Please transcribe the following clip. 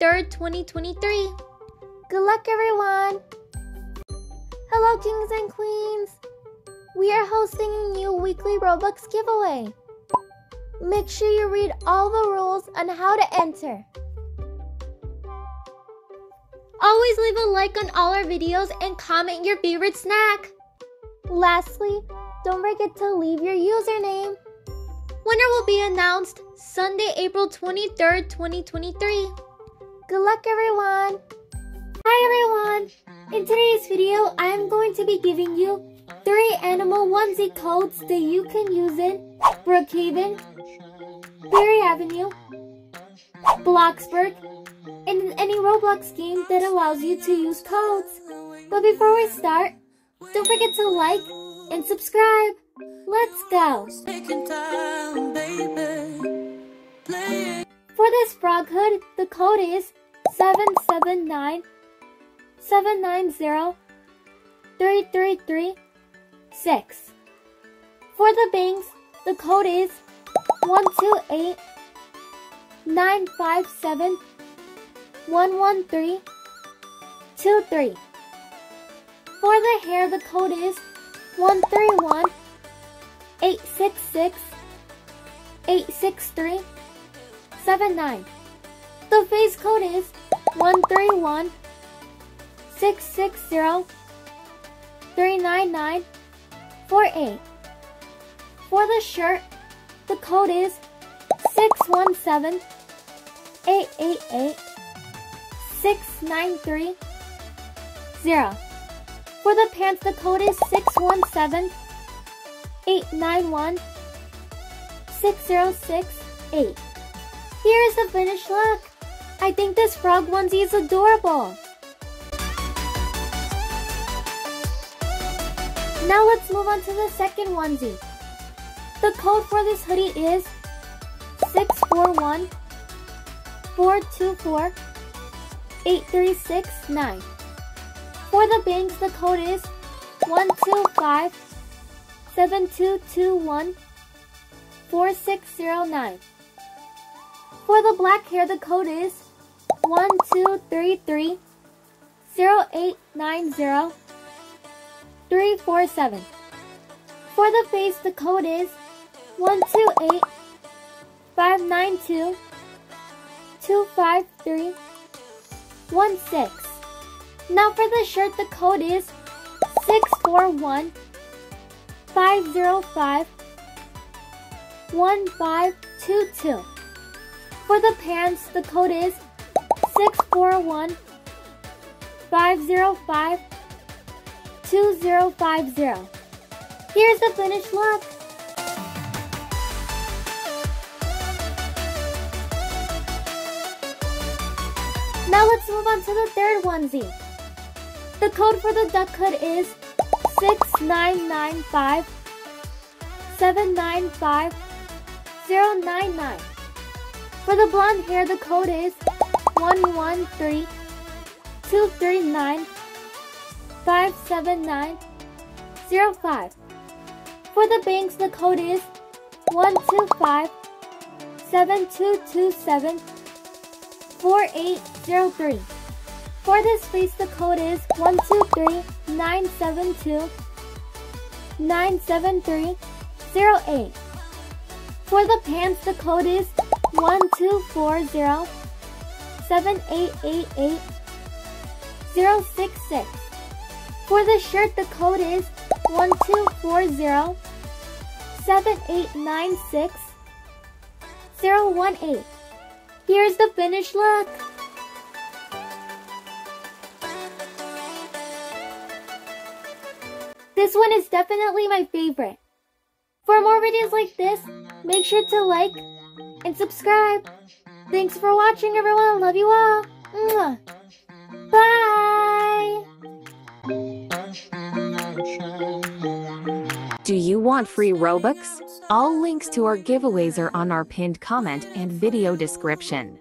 23rd, 2023. Good luck, everyone! Hello, kings and queens! We are hosting a new weekly Robux giveaway. Make sure you read all the rules on how to enter. Always leave a like on all our videos and comment your favorite snack. Lastly, don't forget to leave your username. Winner will be announced Sunday, April 23rd, 2023. Good luck, everyone! Hi, everyone! In today's video, I am going to be giving you three animal onesie codes that you can use in Brookhaven, Berry Avenue, Bloxburg, and in any Roblox game that allows you to use codes. But before we start, don't forget to like and subscribe. Let's go! For this frog hood, the code is 779 790 3336. For the bangs, the code is 128 957 113 23. For the hair, the code is 131 866 863 79. The face code is 131 660 399 48. For the shirt, the code is 617 888 693 0. For the pants, the code is 617 891 6068. Here is the finished look. I think this frog onesie is adorable. Now let's move on to the second onesie. The code for this hoodie is 641 424 8369. For the bangs, the code is 125 7221 4609. For the black hair, the code is 1233 0890 347. For the face, the code is 128 592 253 16. Now for the shirt, the code is 641 505 1522. For the pants, the code is 641 505 2050. Here's the finished look. Now let's move on to the third onesie. The code for the duck hood is 6995 795 099. For the blonde hair, the code is 113 239 579 05. For the bangs, the code is 125 7227 4803. For this face, the code is 123 972 973 08. For the pants, the code is 1240 7888 066. For the shirt, the code is 1240 7896 018. Here's the finished look. This one is definitely my favorite. For more videos like this, make sure to like and subscribe. Thanks for watching everyone. Love you all. Mwah. Bye. Do you want free Robux? All links to our giveaways are on our pinned comment and video description.